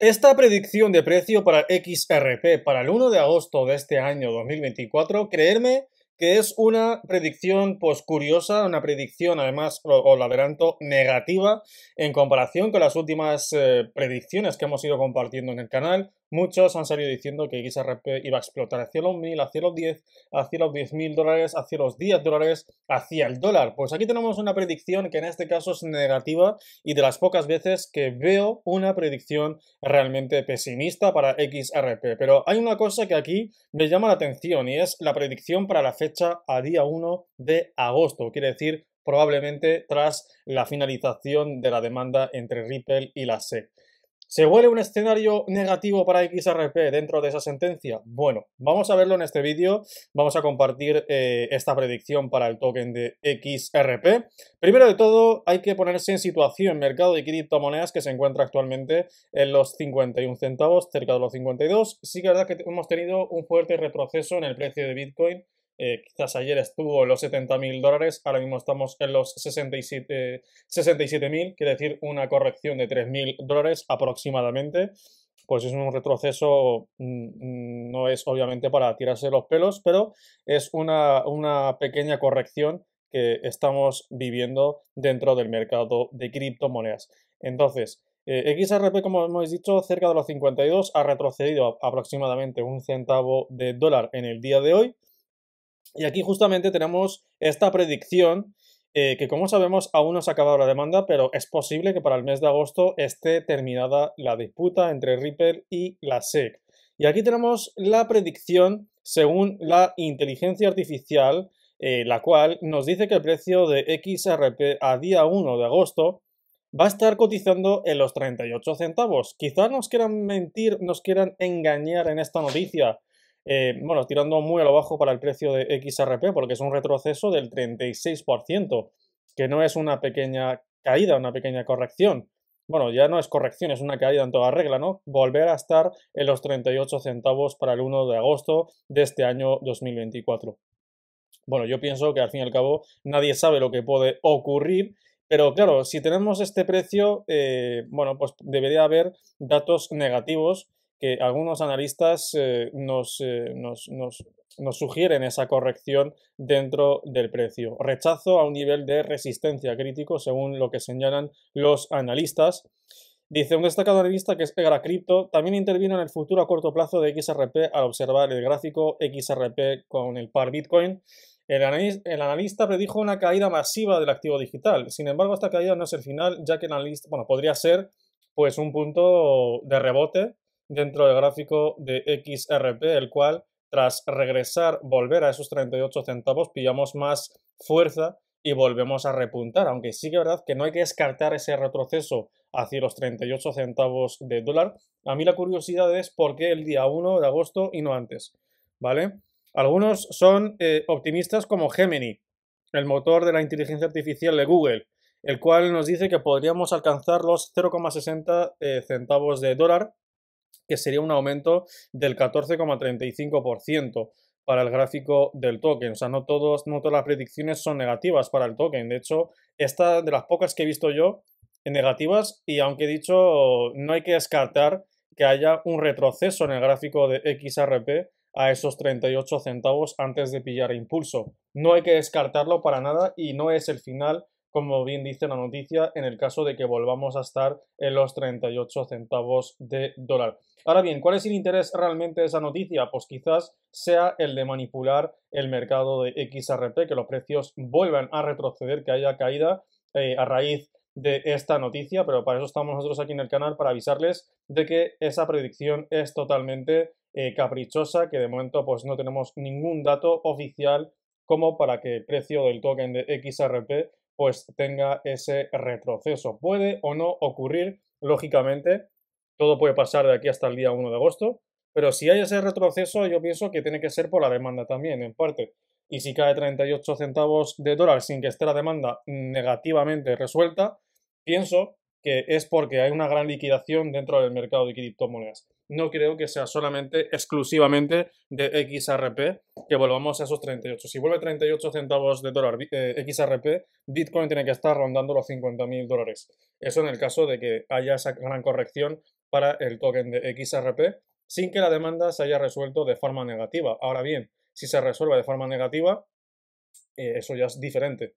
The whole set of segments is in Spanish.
Esta predicción de precio para XRP para el 1 de agosto de este año 2024, creerme que es una predicción pues curiosa, una predicción además, o, la adelanto, negativa en comparación con las últimas eh, predicciones que hemos ido compartiendo en el canal. Muchos han salido diciendo que XRP iba a explotar hacia los 1000, hacia los 10, hacia los 10 mil dólares, hacia los 10 dólares, hacia el dólar. Pues aquí tenemos una predicción que en este caso es negativa y de las pocas veces que veo una predicción realmente pesimista para XRP. Pero hay una cosa que aquí me llama la atención y es la predicción para la fecha a día 1 de agosto. Quiere decir probablemente tras la finalización de la demanda entre Ripple y la SEC. ¿Se vuelve un escenario negativo para XRP dentro de esa sentencia? Bueno, vamos a verlo en este vídeo. Vamos a compartir eh, esta predicción para el token de XRP. Primero de todo, hay que ponerse en situación mercado de criptomonedas que se encuentra actualmente en los 51 centavos, cerca de los 52. Sí que es verdad que hemos tenido un fuerte retroceso en el precio de Bitcoin eh, quizás ayer estuvo en los 70.000 dólares, ahora mismo estamos en los 67.000, 67, quiere decir una corrección de 3.000 dólares aproximadamente. Pues es un retroceso, mm, mm, no es obviamente para tirarse los pelos, pero es una, una pequeña corrección que estamos viviendo dentro del mercado de criptomonedas. Entonces, eh, XRP, como hemos dicho, cerca de los 52, ha retrocedido aproximadamente un centavo de dólar en el día de hoy. Y aquí justamente tenemos esta predicción eh, que como sabemos aún no se ha acabado la demanda, pero es posible que para el mes de agosto esté terminada la disputa entre Ripple y la SEC. Y aquí tenemos la predicción según la inteligencia artificial, eh, la cual nos dice que el precio de XRP a día 1 de agosto va a estar cotizando en los 38 centavos. Quizá nos quieran mentir, nos quieran engañar en esta noticia eh, bueno, tirando muy a lo bajo para el precio de XRP, porque es un retroceso del 36%, que no es una pequeña caída, una pequeña corrección. Bueno, ya no es corrección, es una caída en toda regla, ¿no? Volver a estar en los 38 centavos para el 1 de agosto de este año 2024. Bueno, yo pienso que al fin y al cabo nadie sabe lo que puede ocurrir pero claro, si tenemos este precio, eh, bueno, pues debería haber datos negativos que algunos analistas eh, eh, nos, nos, sugieren esa corrección dentro del precio. Rechazo a un nivel de resistencia crítico, según lo que señalan los analistas. Dice un destacado analista que es Egra Crypto, también intervino en el futuro a corto plazo de XRP al observar el gráfico XRP con el par Bitcoin. El analista, predijo una caída masiva del activo digital. Sin embargo, esta caída no es el final, ya que el analista, bueno, podría ser pues un punto de rebote dentro del gráfico de XRP, el cual tras regresar, volver a esos 38 centavos, pillamos más fuerza y volvemos a repuntar, aunque sí que es verdad que no hay que descartar ese retroceso hacia los 38 centavos de dólar. A mí la curiosidad es por qué el día 1 de agosto y no antes, ¿vale? Algunos son eh, optimistas como Gemini, el motor de la inteligencia artificial de Google, el cual nos dice que podríamos alcanzar los 0,60 eh, centavos de dólar que sería un aumento del 14,35% para el gráfico del token. O sea, no, no todas las predicciones son negativas para el token. De hecho, esta de las pocas que he visto yo en negativas y aunque he dicho no hay que descartar que haya un retroceso en el gráfico de XRP a esos 38 centavos antes de pillar impulso. No hay que descartarlo para nada y no es el final como bien dice la noticia, en el caso de que volvamos a estar en los 38 centavos de dólar. Ahora bien, ¿cuál es el interés realmente de esa noticia? Pues quizás sea el de manipular el mercado de XRP, que los precios vuelvan a retroceder, que haya caída eh, a raíz de esta noticia, pero para eso estamos nosotros aquí en el canal, para avisarles de que esa predicción es totalmente eh, caprichosa, que de momento pues no tenemos ningún dato oficial como para que el precio del token de XRP pues tenga ese retroceso. Puede o no ocurrir, lógicamente, todo puede pasar de aquí hasta el día 1 de agosto, pero si hay ese retroceso yo pienso que tiene que ser por la demanda también, en parte. Y si cae 38 centavos de dólar sin que esté la demanda negativamente resuelta, pienso que es porque hay una gran liquidación dentro del mercado de criptomonedas. No creo que sea solamente, exclusivamente de XRP que volvamos a esos 38. Si vuelve 38 centavos de dólar eh, XRP, Bitcoin tiene que estar rondando los 50.000 dólares. Eso en el caso de que haya esa gran corrección para el token de XRP sin que la demanda se haya resuelto de forma negativa. Ahora bien, si se resuelve de forma negativa, eh, eso ya es diferente.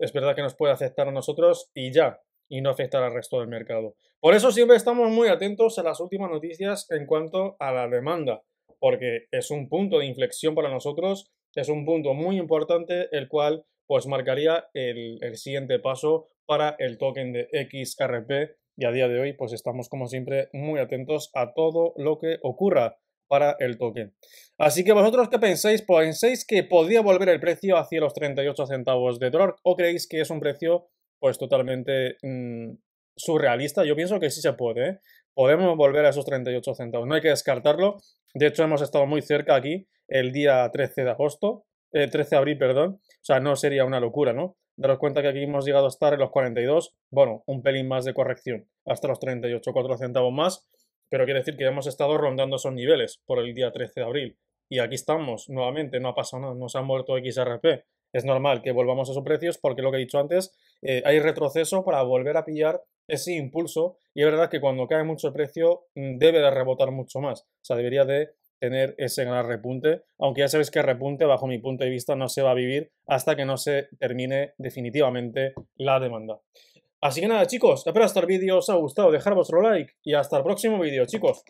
Es verdad que nos puede afectar a nosotros y ya, y no afectar al resto del mercado. Por eso siempre estamos muy atentos a las últimas noticias en cuanto a la demanda, porque es un punto de inflexión para nosotros, es un punto muy importante el cual pues marcaría el, el siguiente paso para el token de XRP y a día de hoy pues estamos como siempre muy atentos a todo lo que ocurra para el token. Así que vosotros qué pensáis? ¿Pensáis que podría volver el precio hacia los 38 centavos de dólar o creéis que es un precio pues totalmente mm, surrealista. Yo pienso que sí se puede. ¿eh? Podemos volver a esos 38 centavos. No hay que descartarlo. De hecho, hemos estado muy cerca aquí el día 13 de agosto. Eh, 13 de abril, perdón. O sea, no sería una locura, ¿no? Daros cuenta que aquí hemos llegado a estar en los 42. Bueno, un pelín más de corrección. Hasta los 38, 4 centavos más. Pero quiere decir que hemos estado rondando esos niveles por el día 13 de abril. Y aquí estamos, nuevamente, no ha pasado nada, nos ha muerto XRP es normal que volvamos a esos precios porque lo que he dicho antes, eh, hay retroceso para volver a pillar ese impulso y es verdad que cuando cae mucho el precio mm, debe de rebotar mucho más, o sea, debería de tener ese gran repunte, aunque ya sabéis que repunte bajo mi punto de vista no se va a vivir hasta que no se termine definitivamente la demanda. Así que nada chicos, espero que este vídeo os haya gustado, dejar vuestro like y hasta el próximo vídeo chicos.